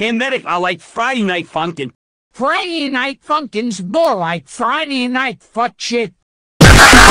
And then if I like Friday Night Funkin'. Friday Night Funkin's more like Friday Night Fuck Shit.